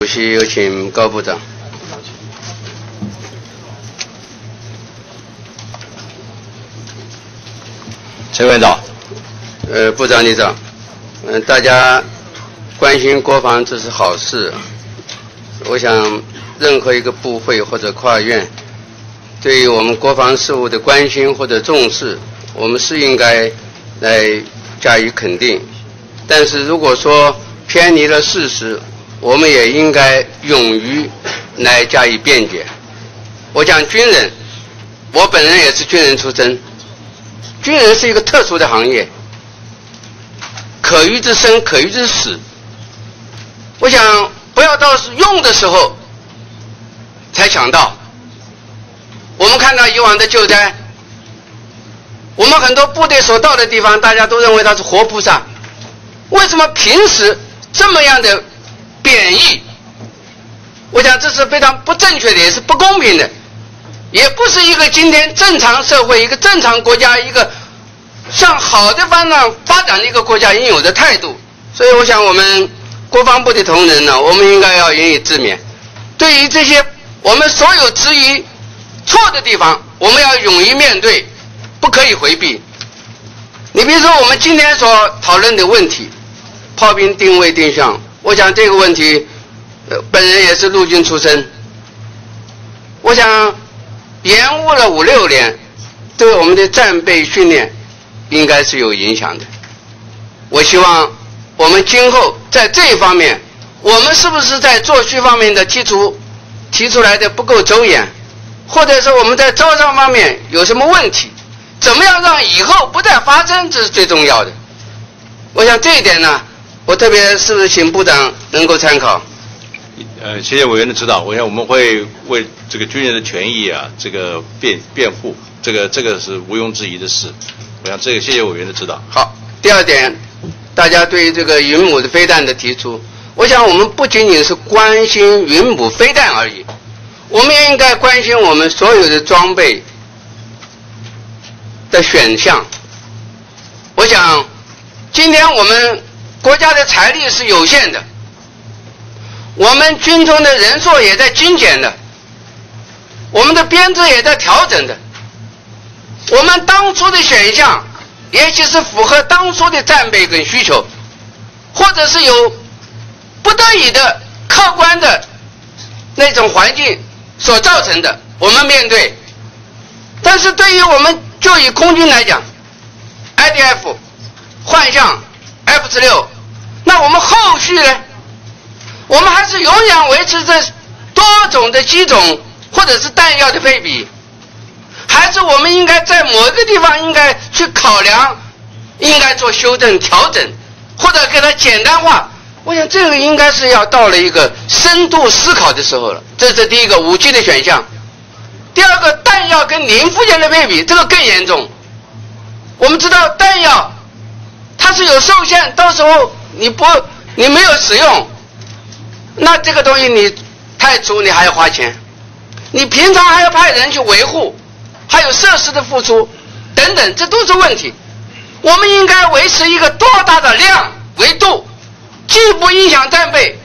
主席有请高部长。陈院长，呃，部长你长。嗯、大家关心国防这是好事。我想，任何一个部会或者跨院，对于我们国防事务的关心或者重视，我们是应该来加以肯定。但是如果说偏离了事实，我们也应该勇于来加以辩解。我讲军人，我本人也是军人出身，军人是一个特殊的行业，可遇之生，可遇之死。我想不要到用的时候才想到。我们看到以往的救灾，我们很多部队所到的地方，大家都认为他是活菩萨。为什么平时这么样的贬义？我想这是非常不正确的，也是不公平的，也不是一个今天正常社会、一个正常国家、一个向好的方向发展的一个国家应有的态度。所以，我想我们国防部的同仁呢，我们应该要予以自勉。对于这些我们所有质疑错的地方，我们要勇于面对，不可以回避。你比如说，我们今天所讨论的问题。炮兵定位定向，我想这个问题，呃，本人也是陆军出身。我想延误了五六年，对我们的战备训练应该是有影响的。我希望我们今后在这一方面，我们是不是在作序方面的提出提出来的不够周延，或者说我们在招商方面有什么问题？怎么样让以后不再发生？这是最重要的。我想这一点呢。我特别是不是请部长能够参考？呃，谢谢委员的指导。我想我们会为这个军人的权益啊，这个辩辩护，这个这个是毋庸置疑的事。我想这个谢谢委员的指导。好，第二点，大家对于这个云母的飞弹的提出，我想我们不仅仅是关心云母飞弹而已，我们也应该关心我们所有的装备的选项。我想，今天我们。国家的财力是有限的，我们军中的人数也在精简的，我们的编制也在调整的。我们当初的选项，也许是符合当初的战备跟需求，或者是有不得已的客观的那种环境所造成的，我们面对。但是对于我们就以空军来讲，IDF、幻象、F 十六。那我们后续呢？我们还是永远维持着多种的机种或者是弹药的配比，还是我们应该在某一个地方应该去考量，应该做修正调整，或者给它简单化？我想这个应该是要到了一个深度思考的时候了。这是第一个武器的选项，第二个弹药跟零部件的配比，这个更严重。我们知道弹药它是有受限，到时候。你不，你没有使用，那这个东西你太粗，你还要花钱，你平常还要派人去维护，还有设施的付出等等，这都是问题。我们应该维持一个多大的量维度，既不影响战备，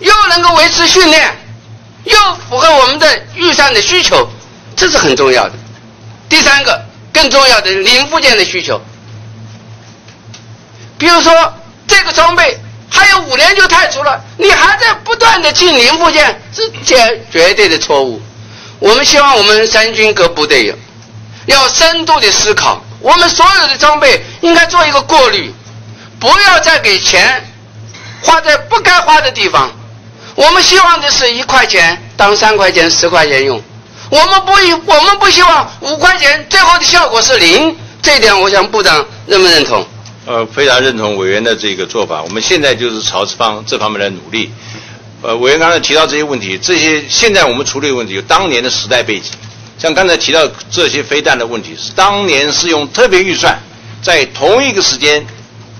又能够维持训练，又符合我们的预算的需求，这是很重要的。第三个，更重要的零部件的需求，比如说。这个装备还有五年就太粗了，你还在不断的进零部件，是绝绝对的错误。我们希望我们三军各部队要深度的思考，我们所有的装备应该做一个过滤，不要再给钱花在不该花的地方。我们希望的是一块钱当三块钱、十块钱用，我们不我们不希望五块钱最后的效果是零。这一点，我想部长认不认同？呃，非常认同委员的这个做法。我们现在就是朝这方这方面来努力。呃，委员刚才提到这些问题，这些现在我们处理的问题有当年的时代背景。像刚才提到这些飞弹的问题，是当年是用特别预算，在同一个时间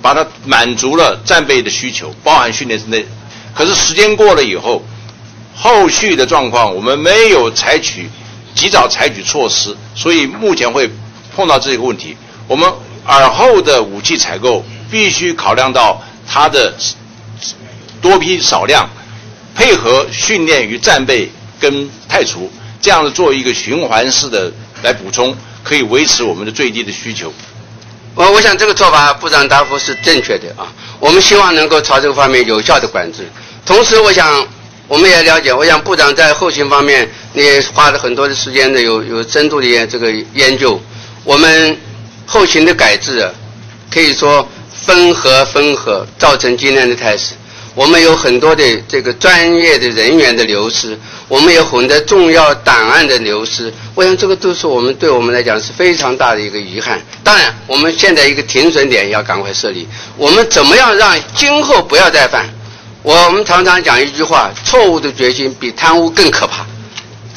把它满足了战备的需求，包含训练之内。可是时间过了以后，后续的状况我们没有采取及早采取措施，所以目前会碰到这个问题。我们。而后的武器采购必须考量到它的多批少量，配合训练与战备跟太除，这样子做一个循环式的来补充，可以维持我们的最低的需求。我我想这个做法，部长答复是正确的啊。我们希望能够朝这个方面有效的管制。同时，我想我们也了解，我想部长在后勤方面，你也花了很多的时间的有有深度的这个研究。我们后勤的改制，可以说分合分合，造成今天的态势。我们有很多的这个专业的人员的流失，我们有很多重要档案的流失。我想这个都是我们对我们来讲是非常大的一个遗憾。当然，我们现在一个停损点要赶快设立。我们怎么样让今后不要再犯？我们常常讲一句话：错误的决心比贪污更可怕，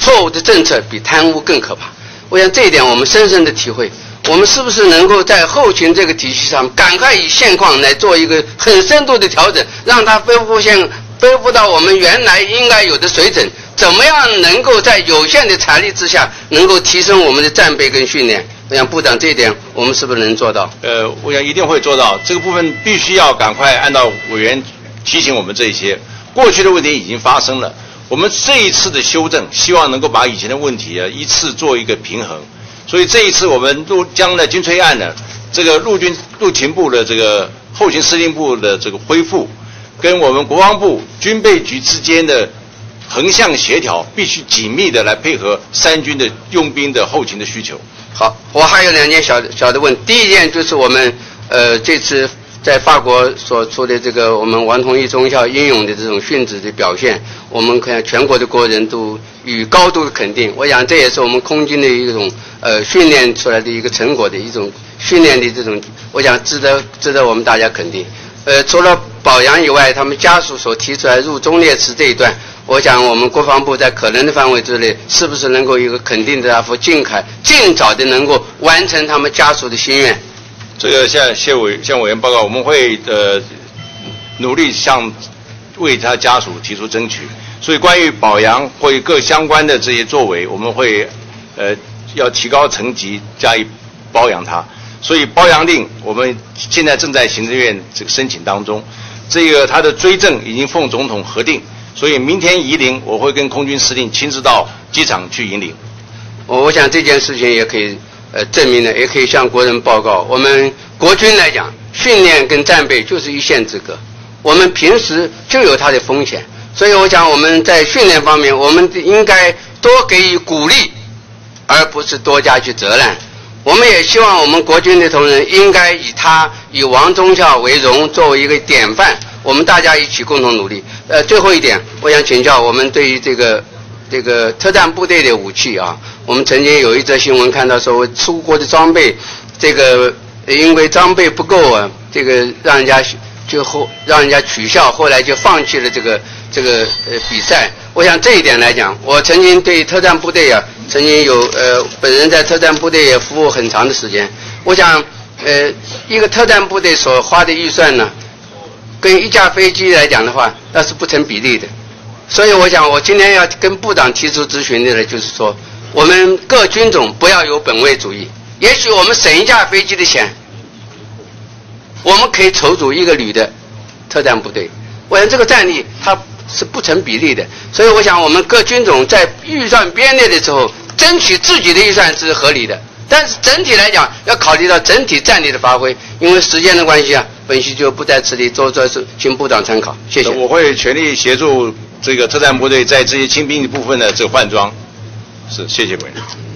错误的政策比贪污更可怕。我想这一点我们深深的体会。我们是不是能够在后勤这个体系上，赶快以现况来做一个很深度的调整，让它恢复现恢复到我们原来应该有的水准？怎么样能够在有限的财力之下，能够提升我们的战备跟训练？我想部长这一点，我们是不是能做到？呃，我想一定会做到。这个部分必须要赶快按照委员提醒我们这些过去的问题已经发生了，我们这一次的修正，希望能够把以前的问题啊一次做一个平衡。所以这一次我们陆江的金吹案呢，这个陆军陆勤部的这个后勤司令部的这个恢复，跟我们国防部军备局之间的横向协调，必须紧密的来配合三军的用兵的后勤的需求。好，我还有两件小小的问，第一件就是我们呃这次在法国所出的这个我们王同义中校英勇的这种殉职的表现，我们看全国的国人都予高度的肯定。我想这也是我们空军的一种。呃，训练出来的一个成果的一种训练的这种，我想值得值得我们大家肯定。呃，除了保养以外，他们家属所提出来入忠烈祠这一段，我想我们国防部在可能的范围之内，是不是能够一个肯定的答复，尽快尽早的能够完成他们家属的心愿？这个向谢委向委员报告，我们会呃努力向为他家属提出争取。所以关于保养或各相关的这些作为，我们会呃。要提高层级加以包养他，所以包养令我们现在正在行政院这个申请当中，这个他的追赠已经奉总统核定，所以明天移灵我会跟空军司令亲自到机场去引领。我我想这件事情也可以呃证明呢，也可以向国人报告，我们国军来讲训练跟战备就是一线之隔，我们平时就有它的风险，所以我想我们在训练方面，我们应该多给予鼓励。而不是多加去责难。我们也希望我们国军的同仁应该以他以王忠孝为荣，作为一个典范。我们大家一起共同努力。呃，最后一点，我想请教我们对于这个这个特战部队的武器啊，我们曾经有一则新闻看到说，出国的装备这个因为装备不够啊，这个让人家就后让人家取笑，后来就放弃了这个这个呃比赛。我想这一点来讲，我曾经对特战部队啊。曾经有呃，本人在特战部队也服务很长的时间。我想，呃，一个特战部队所花的预算呢，跟一架飞机来讲的话，那是不成比例的。所以，我想我今天要跟部长提出咨询的呢，就是说，我们各军种不要有本位主义。也许我们省一架飞机的钱，我们可以筹组一个旅的特战部队。我想这个战力，它。是不成比例的，所以我想我们各军种在预算编列的时候，争取自己的预算是合理的。但是整体来讲，要考虑到整体战力的发挥。因为时间的关系啊，本席就不在此地做做请部长参考。谢谢。我会全力协助这个特战部队在这些轻兵的部分的这个换装。是，谢谢委员。